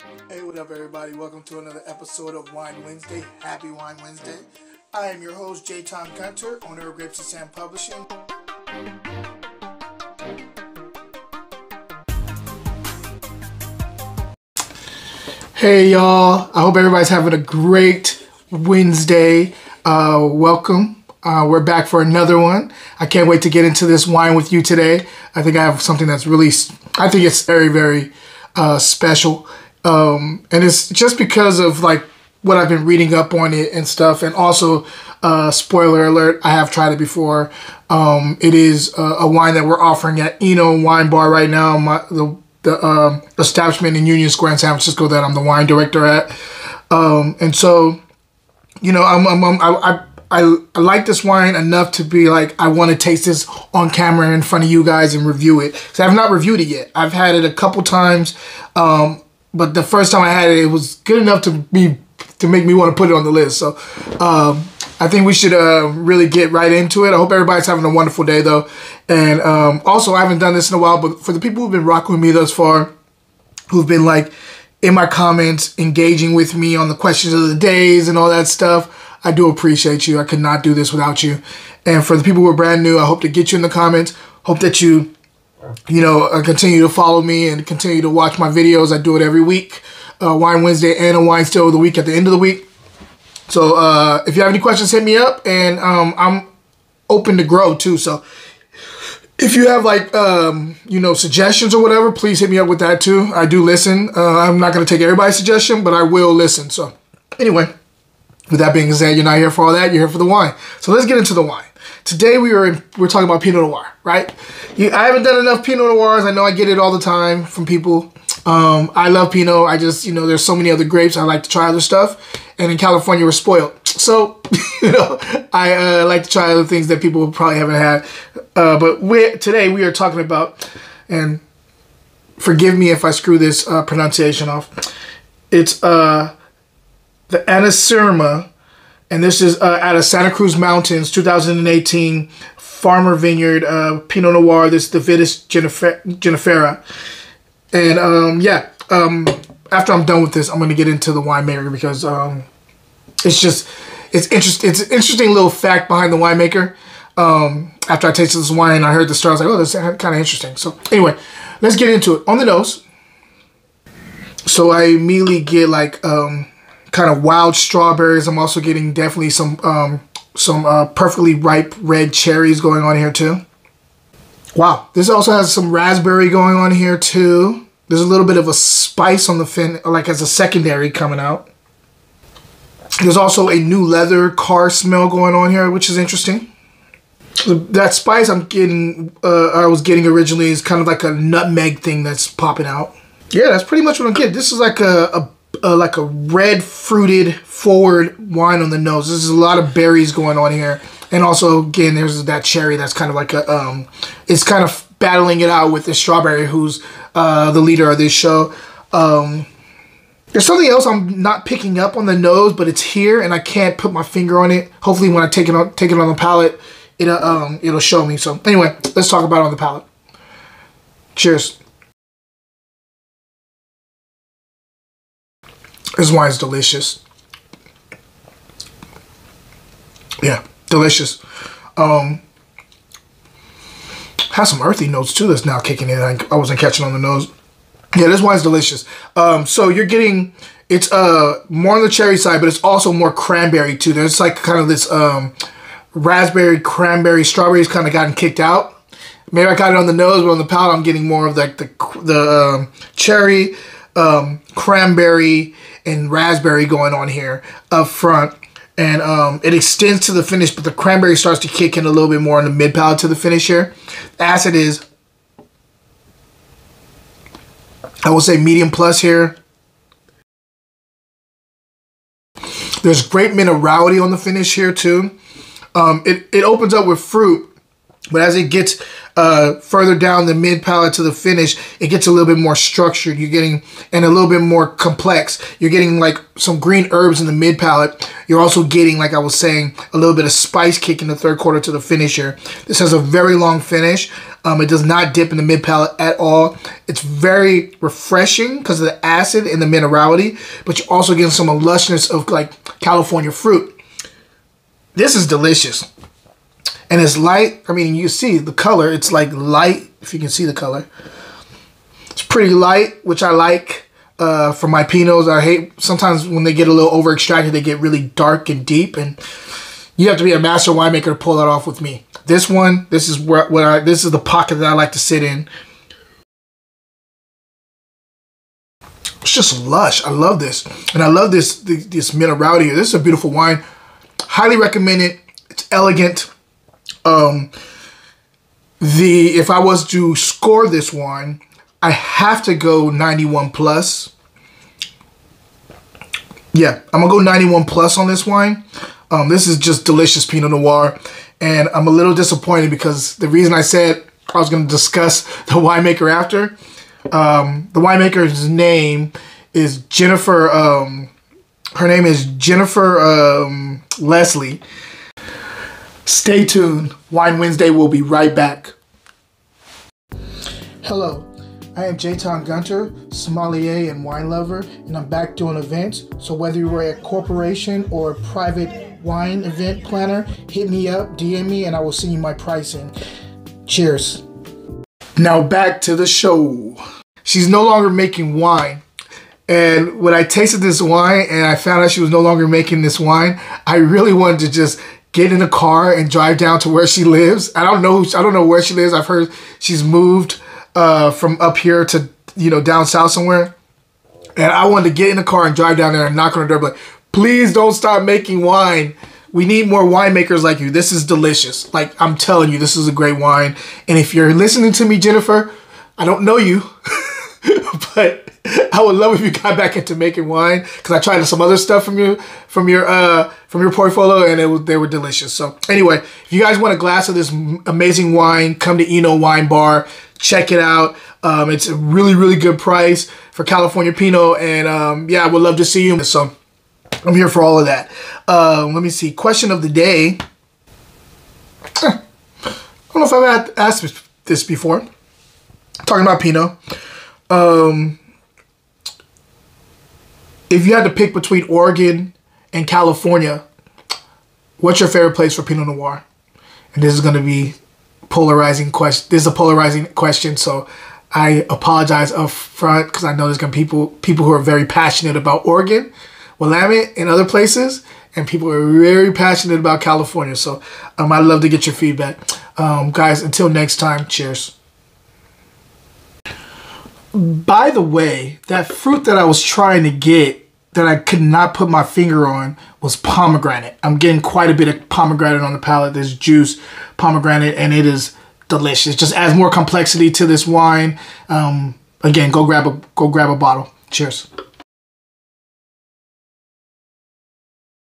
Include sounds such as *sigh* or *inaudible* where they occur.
Hey, what up, everybody? Welcome to another episode of Wine Wednesday. Happy Wine Wednesday. I am your host, Jaton Gunter, owner of Grapes and Sand Publishing. Hey, y'all. I hope everybody's having a great Wednesday. Uh, welcome. Uh, we're back for another one. I can't wait to get into this wine with you today. I think I have something that's really, I think it's very, very uh, special. Um, and it's just because of like what I've been reading up on it and stuff. And also, uh, spoiler alert, I have tried it before. Um, it is a, a wine that we're offering at Eno Wine Bar right now. My, the the um, establishment in Union Square in San Francisco that I'm the wine director at. Um, and so, you know, I'm, I'm, I'm I, I, I like this wine enough to be like, I want to taste this on camera in front of you guys and review it. So I've not reviewed it yet. I've had it a couple times, um, but the first time I had it, it was good enough to be to make me want to put it on the list. So um, I think we should uh, really get right into it. I hope everybody's having a wonderful day, though. And um, also, I haven't done this in a while, but for the people who've been rocking with me thus far, who've been like in my comments, engaging with me on the questions of the days and all that stuff, I do appreciate you. I could not do this without you. And for the people who are brand new, I hope to get you in the comments. Hope that you, you know, uh, continue to follow me and continue to watch my videos. I do it every week. Uh, Wine Wednesday and a Wine Still of the Week at the end of the week. So uh, if you have any questions, hit me up, and um, I'm open to grow too. So if you have like um, you know suggestions or whatever, please hit me up with that too. I do listen. Uh, I'm not gonna take everybody's suggestion, but I will listen. So anyway, with that being said, you're not here for all that. You're here for the wine. So let's get into the wine. Today we are in, we're talking about Pinot Noir, right? You, I haven't done enough Pinot Noirs. I know I get it all the time from people. Um, I love Pinot. I just, you know, there's so many other grapes. I like to try other stuff. And in California, we're spoiled. So, *laughs* you know, I uh, like to try other things that people probably haven't had. Uh, but today we are talking about, and forgive me if I screw this uh, pronunciation off. It's uh, the Anacerma, and this is uh, out of Santa Cruz Mountains, 2018 Farmer Vineyard uh, Pinot Noir. This is the Vitis Jenifera. And um, yeah, um, after I'm done with this, I'm gonna get into the winemaker because um, it's just it's interesting. It's an interesting little fact behind the winemaker. Um, after I tasted this wine, I heard the story. I was like, oh, this is kind of interesting. So anyway, let's get into it. On the nose, so I immediately get like um, kind of wild strawberries. I'm also getting definitely some um, some uh, perfectly ripe red cherries going on here too. Wow, this also has some raspberry going on here too. There's a little bit of a spice on the fin, like as a secondary coming out. There's also a new leather car smell going on here, which is interesting. That spice I'm getting, uh, I was getting originally is kind of like a nutmeg thing that's popping out. Yeah, that's pretty much what I'm getting. This is like a, a, a like a red fruited forward wine on the nose. There's a lot of berries going on here. And also, again, there's that cherry that's kind of like a, um, it's kind of battling it out with the strawberry, who's uh, the leader of this show. Um, there's something else I'm not picking up on the nose, but it's here, and I can't put my finger on it. Hopefully, when I take it on take it on the palate, it'll um it'll show me. So anyway, let's talk about it on the palate. Cheers. This wine's delicious. Yeah, delicious. Um, has some earthy notes too that's now kicking in. I, I wasn't catching on the nose. Yeah, this wine's delicious. Um, so you're getting it's uh more on the cherry side, but it's also more cranberry too. There's like kind of this um raspberry, cranberry, strawberries kind of gotten kicked out. Maybe I got it on the nose, but on the palate, I'm getting more of like the the um, cherry, um, cranberry, and raspberry going on here up front and um, it extends to the finish, but the cranberry starts to kick in a little bit more in the mid palate to the finish here. acid is, I will say medium plus here. There's great minerality on the finish here too. Um, it, it opens up with fruit, But as it gets uh, further down the mid palate to the finish, it gets a little bit more structured. You're getting, and a little bit more complex. You're getting like some green herbs in the mid palate. You're also getting, like I was saying, a little bit of spice kick in the third quarter to the finisher. This has a very long finish. Um, it does not dip in the mid palate at all. It's very refreshing because of the acid and the minerality, but you're also getting some lushness of like California fruit. This is delicious and it's light. I mean, you see the color. It's like light, if you can see the color. It's pretty light, which I like uh, for my Pinots. I hate sometimes when they get a little over extracted, they get really dark and deep, and you have to be a master winemaker to pull that off with me. This one, this is where, I, this is the pocket that I like to sit in. It's just lush. I love this, and I love this this minerality. This is a beautiful wine. Highly recommend it. It's elegant. Um, the if I was to score this one, I have to go 91 plus. Yeah, I'm gonna go 91 plus on this wine. Um, this is just delicious Pinot Noir, and I'm a little disappointed because the reason I said I was gonna discuss *laughs* the winemaker after, um, the winemaker's name is Jennifer. Um, her name is Jennifer um, Leslie Stay tuned. Wine Wednesday will be right back. Hello, I am Jaton Gunter, sommelier and wine lover, and I'm back doing events. So whether you're a corporation or a private wine event planner, hit me up, DM me, and I will send you my pricing. Cheers. Now back to the show. She's no longer making wine. And when I tasted this wine and I found out she was no longer making this wine, I really wanted to just get in a car and drive down to where she lives. I don't know. I don't know where she lives. I've heard she's moved uh, from up here to you know down south somewhere. And I wanted to get in the car and drive down there and knock on her door, like, please don't stop making wine. We need more winemakers like you. This is delicious. Like I'm telling you, this is a great wine. And if you're listening to me, Jennifer, I don't know you, *laughs* *laughs* but I would love if you got back into making wine because I tried some other stuff from you from your uh from your portfolio and it was, they were delicious. So anyway, if you guys want a glass of this amazing wine, come to Eno Wine Bar, check it out. Um, it's a really really good price for California Pinot, and um, yeah, I would love to see you. So I'm here for all of that. Um, let me see. Question of the day. *clears throat* I don't know if I've asked this before. Talking about Pinot. Um, if you had to pick between Oregon and California, what's your favorite place for Pinot Noir? And this is going to be polarizing question. This is a polarizing question, so I apologize up front because I know there's going to be people people who are very passionate about Oregon, Willamette, and other places, and people are very passionate about California. So um, I'd love to get your feedback, um, guys. Until next time, cheers. By the way, that fruit that I was trying to get that I could not put my finger on was pomegranate. I'm getting quite a bit of pomegranate on the palate. There's juice, pomegranate, and it is delicious. Just adds more complexity to this wine. Um, again, go grab a go grab a bottle. Cheers.